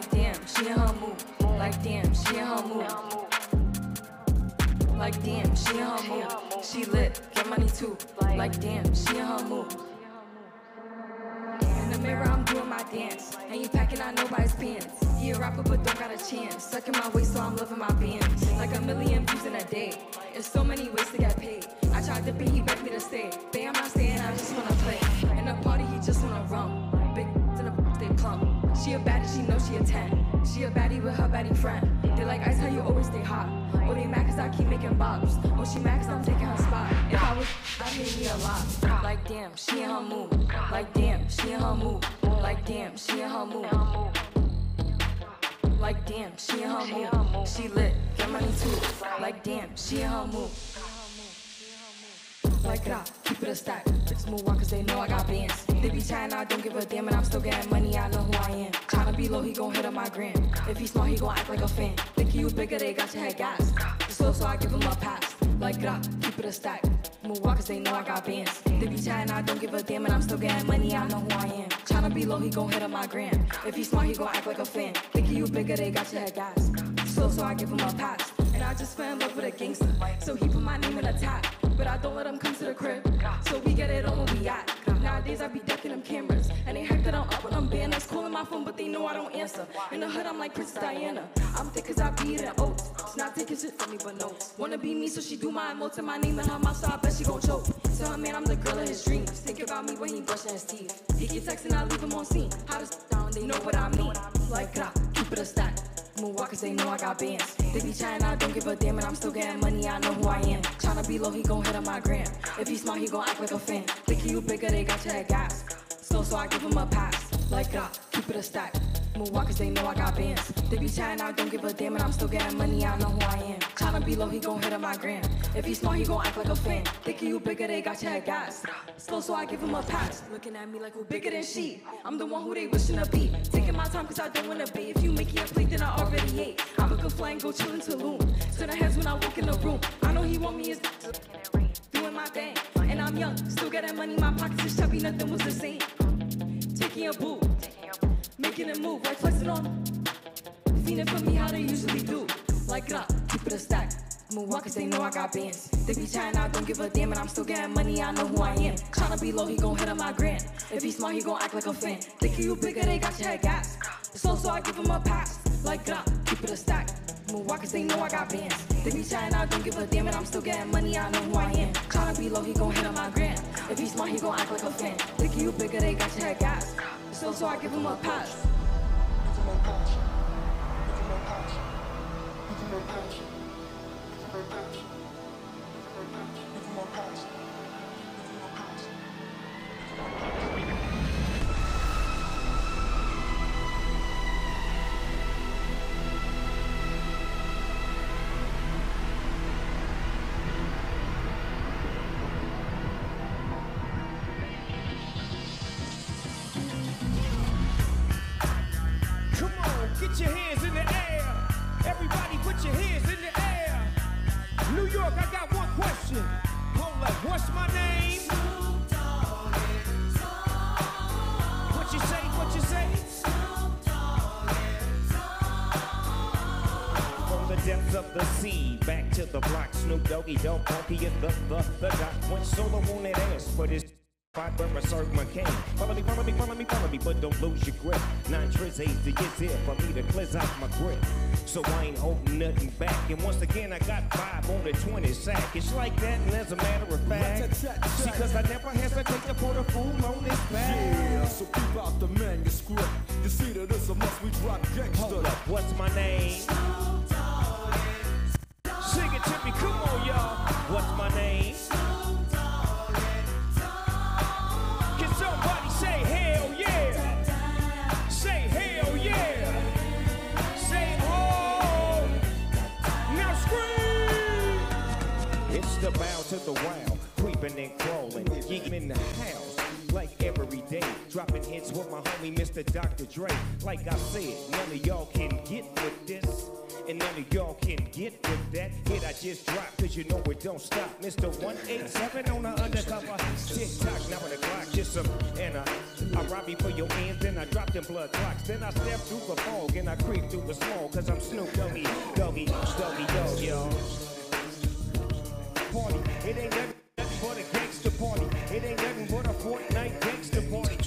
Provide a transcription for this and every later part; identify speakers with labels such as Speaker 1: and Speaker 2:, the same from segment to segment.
Speaker 1: Like damn, she in her mood. Like damn, she in her mood. Like damn, she in her mood. She lit, get money too. Like damn, she in her mood. In the mirror, I'm doing my dance. And you packing out nobody's pants. You a rapper, but don't got a chance. Sucking my waist, so I'm loving my bands. Like a million views in a day. There's so many ways to get paid. Damn, she in her mood. Like damn, she in her mood. Like damn, she in her mood. Like damn, she in her mood. She lit, get money too. Like damn, she in her mood. Like that, keep it a stack. Smooth one cause they know I got bands. They be chatting, I don't give a damn, and I'm still getting money, I know who I am. Tryna be low, he gon' hit on my gram. If he smart, he gon' act like a fan. Think you bigger, they got your head gas. Slow, so I give him a pass. Like that, keep it a stack. Move on cause they know I got bands. They be chatting, I don't give a damn, and I'm still getting money, I know who I am. Tryna be low, he gon' hit on my gram. If he smart, he gon' act like a fan. Think you bigger, they got your head gas. Slow, so I give him a pass. And I just fell in love with a gangster. So he put my name in a tag. But I don't let him come to the crib. So we get it on when we at. Nowadays I be ducking them cameras. And they heard that I'm up with them banners. Calling my phone, but they know I don't answer. In the hood, I'm like Princess Diana. I'm thick cause I be eating oats. She's not taking shit from me, but no. Wanna be me, so she do my emotes and my name in her mouth, so I bet she gon' choke. Tell her man I'm the girl of his dreams. Think about me when he brushing his teeth. He keep texting, I leave him on scene. How to down, they know what I mean. Like that, keep it a stack. Cause they know I got bands. They be chatting, I don't give a damn, and I'm still getting money, I know who I am. Tryna be low, he gon' hit on my gram. If he smart, he gon' act like a fan. Think you bigger, they got your head gas. Slow, so I give him a pass. Like that, keep it a stack. Move on cause they know I got bands. They be chatting, I don't give a damn, and I'm still getting money, I know who I am. Tryna be low, he gon' hit on my gram. If he smart, he gon' act like a fan. Think you bigger, they got your head gas. Slow, so I give him a pass. Looking at me like who bigger than she. I'm the one who they wishing to be. Taking my time cause I don't wanna be. If you make a plate, then I already ate. I'ma fly and go chill into loom. Turn the heads when I walk in the room. I know he want me as doing my thing. And I'm young, still getting money, my pockets is chubby, nothing was the same. Taking a boo, making it move, like flexing on. Fiending for me how they usually do. Like up, keep it a stack. Move on cause they know I got bands. They be trying I don't give a damn, and I'm still getting money, I know who I am. Tryna be low, he gon' hit on my grand. If he smart, he gon' act like a fan. Think you bigger, they got your head gas. So, so I give him a pass. Like up, keep it a stack. Move on cause they know I got bands. They be chatting, I don't give a damn, and I'm still getting money, I know who I am. Tryna be low, he gon' hit on my grand. If he smart, he gon' act like a fan. Think you bigger, they got your head gas. So, so I give him a pass.
Speaker 2: Depths of the sea, back to the block. Snoop Doggy Dogg, Funky is the, the, the doc. Went solo on that ass for this I serve my cane. Follow me, follow me, follow me, follow me, but don't lose your grip. Nine eight to get there for me to cleanse out my grip. So I ain't holding nothing back. And once again, I got five on the 20 sack. It's like that, and as a matter of fact, see, cause I never hesitate to put a fool on this back.
Speaker 3: Yeah, so keep
Speaker 2: Dr. Dre. Like I said, none of y'all can get with this. And none of y'all can get with that hit I just dropped, cause you know it don't stop. Mr. 187 on the undercover. Tick tock, now on the clock, just some, and uh, I rob you for your ends, then I drop them blood clocks. Then I step through the fog and I creep through the small, cause I'm Snoop Doggy, Doggy, Doggy Dog, y'all. Party, it ain't nothing but a gangster party. It ain't nothing but a Fortnite gangster party.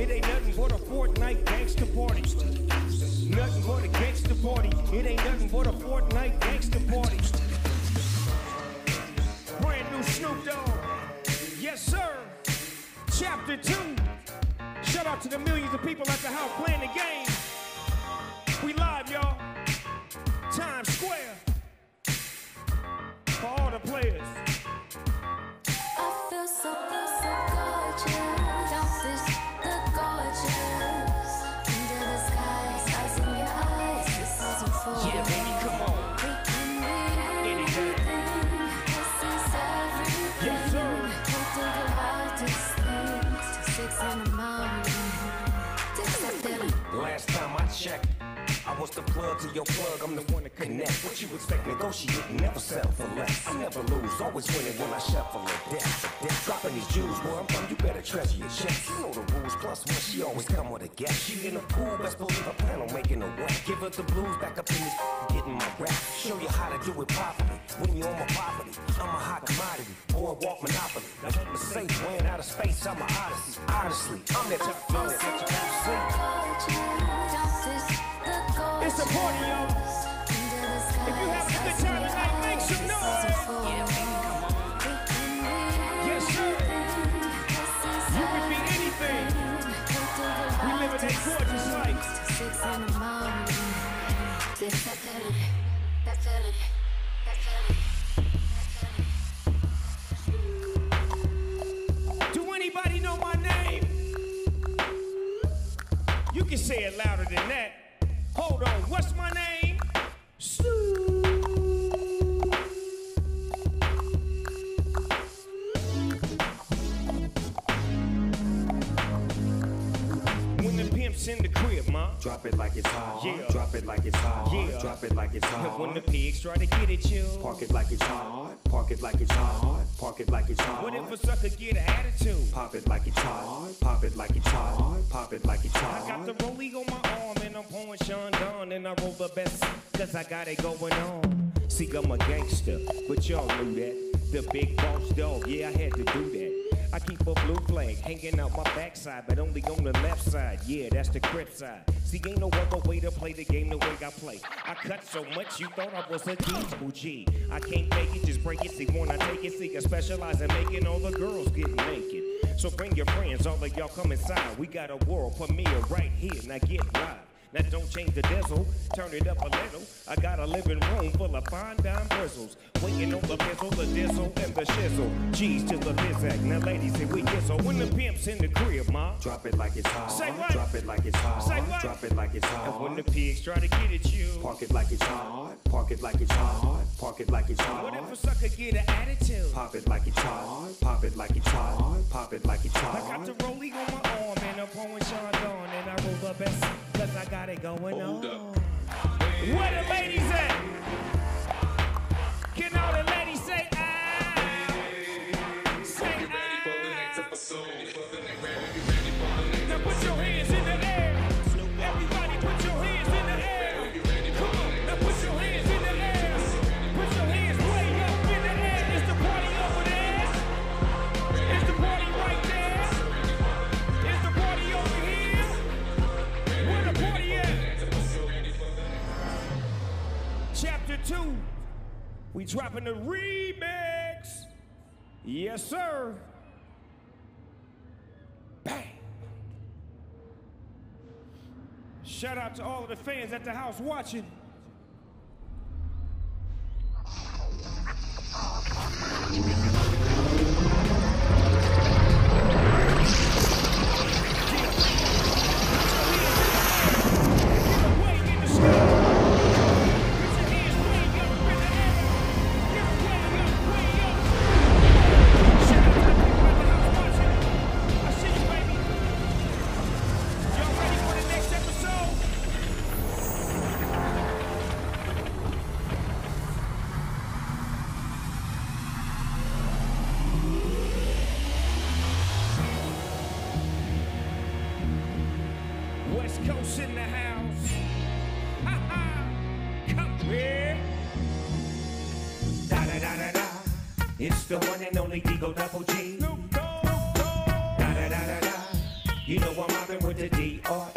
Speaker 2: It ain't nothing but a Fortnite gangster party. Nothing but a gangster party. It ain't nothing but a Fortnite gangster party. Brand new Snoop Dogg. Yes, sir. Chapter 2. Shout out to the millions of people at the house playing the game. We live, y'all. Times Square. For all the players.
Speaker 4: I
Speaker 5: was the plug to your plug. I'm the one to connect. What you expect? Negotiating, never settle for less. I never lose, always winning when I shuffle a deck. Deck dropping these jewels where I'm from. You better treasure your checks. You know the rules. Plus one, she always come with a guess. She in the pool, best believe I plan on making a wet. Give her the blues back up in this, getting my rap. Show you how to do it properly. When you on my property, I'm a hot commodity. Boardwalk monopoly. Like I'm safe, weighing out of space. I'm a odyssey. Honestly, I'm that type
Speaker 2: Do anybody know my name? You can say it louder than that. Hold on, what's my name? Snoop. When the pimp's in the crib, ma.
Speaker 6: Drop it like it's hot.
Speaker 2: Yeah.
Speaker 6: It like it's hot.
Speaker 2: Yeah.
Speaker 6: Drop it like it's hot.
Speaker 2: When the pigs try to get at you.
Speaker 6: Park it like it's hot. Park it like it's hot. Park it like it's hot.
Speaker 2: What if a sucker get an attitude?
Speaker 6: Pop it like it's hot. Pop it like it's hot. Pop it like it's hot.
Speaker 2: I got the rollie on my arm and I'm pouring Chandon and I roll the best cause I got it going on. See, I'm a gangster, but y'all knew that. The big boss dog, yeah, I had to do that. I keep a blue flag hanging out my backside, but only on the left side. Yeah, that's the crip side. See, ain't no other way to play the game the way I play. I cut so much you thought I was a diesel G. I can't fake it, just break it. See, when I take it, see, I specialize in making all the girls get naked. So bring your friends, all of y'all come inside. We got a world premiere right here. Now get live. Now don't change the diesel, turn it up a little. I got a living room full of fine dime bristles. Waiting on the pistol, the diesel, and the shizzle. G's to the bizac. Now ladies, say we get so when the pimp's in the crib, ma.
Speaker 6: Drop it like it's hot.
Speaker 2: Say what?
Speaker 6: Drop it like it's hot.
Speaker 2: Say what?
Speaker 6: Drop it like it's hot.
Speaker 2: And when the pigs try to get at you.
Speaker 6: Park it like it's hot. Park it like it's hot. Park it like it's
Speaker 2: What if a sucker get an attitude?
Speaker 6: Pop it like it's hot. Pop it like it's hot. Pop it like it's
Speaker 2: I got the
Speaker 6: hot.
Speaker 2: rollie on my arm and I'm pouring Chandon and I roll the best cause I got it going on. Where the ladies at? Yes, sir. Bang. Shout out to all of the fans at the house watching. The one and only Digo Double G. Da da da da da. You know I'm mobbing with the D R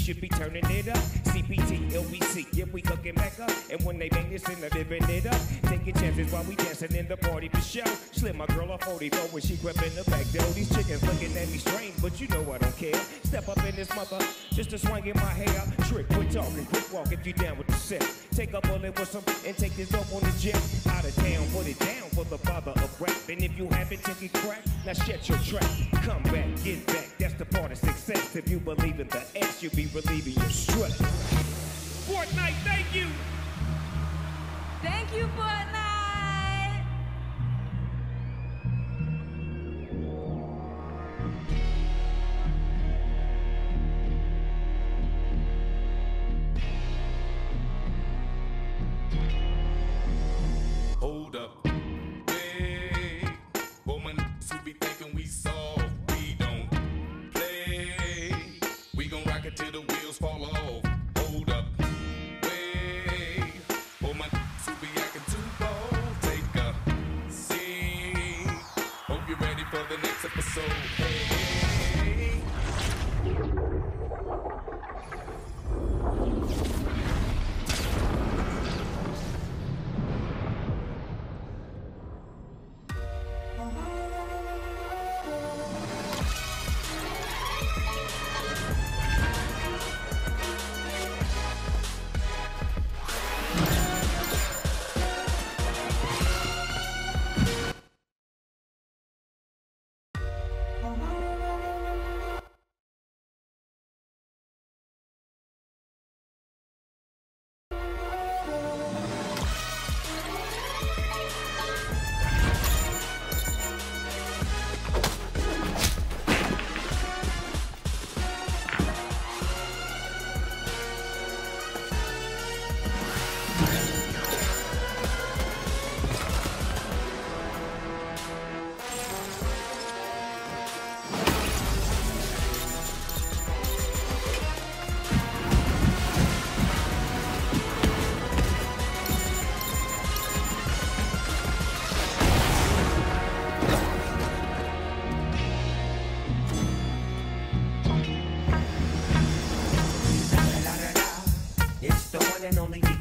Speaker 2: should be turning it up. CPT, LBC, yeah, we cooking back up. And when they bang this in the living it up, taking chances while we dancing in the party for show. Slip my girl off 44 when she crept in the back door. These chickens looking at me strange, but you know I don't care. Step up in this mother, just a swing in my hair. Trick, talking, quick walk if you down with the set. Take up a bullet with some and take this dope on the jet. Out of town, put it down for the father of rap. And if you haven't taken crack, now shut your trap. Come back, get back, that's the part of success. If you believe in the S, you'll be relieving your stress. Fortnite, thank you.
Speaker 7: Thank you, Fortnite.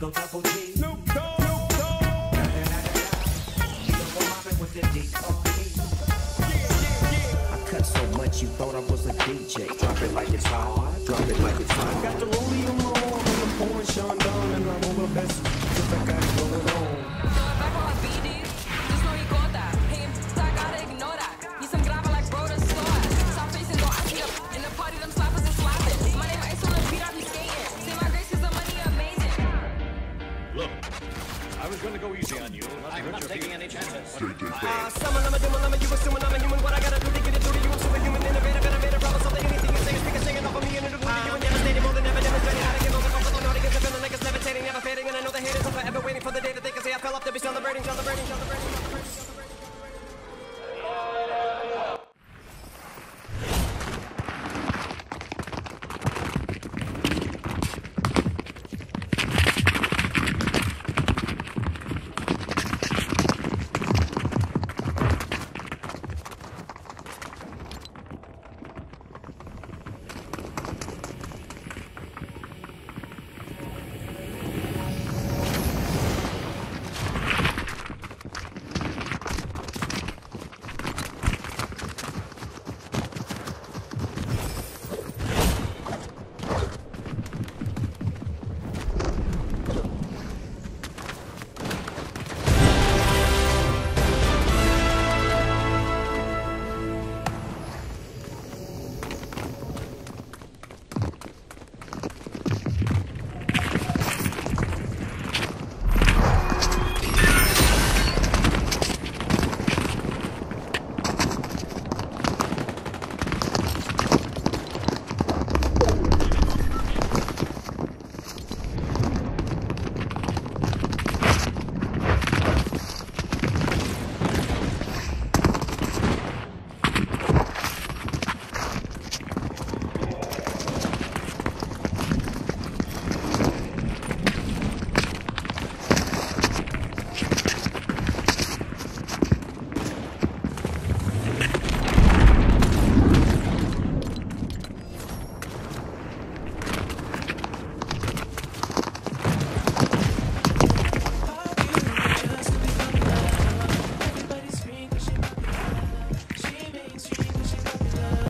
Speaker 2: And Double G.
Speaker 8: Snoop Dogg, Snoop Dogg.
Speaker 2: I'm with the D R.
Speaker 8: Yeah, yeah, yeah.
Speaker 2: I cut so much you thought I was a DJ. Drop it like it's hot, drop it like it's hot. Got the I was going to go easy on you. I'm not taking any chances. Uh, summon, I'm a demon, I'm
Speaker 7: a you assuming I'm a human. What I gotta do to get it through to you? I'm superhuman, innovative, innovative, problem solving. Anything you say is bigger, singing off of me, and it'll you. And devastating, more than ever demonstrating how to get over comfort. The audience, the feeling like
Speaker 9: it's levitating, never fading. And I know the haters are forever waiting for the day
Speaker 10: that
Speaker 9: they
Speaker 10: can
Speaker 9: say
Speaker 10: I
Speaker 9: fell
Speaker 10: off. They'll be celebrating, celebrating, celebrating.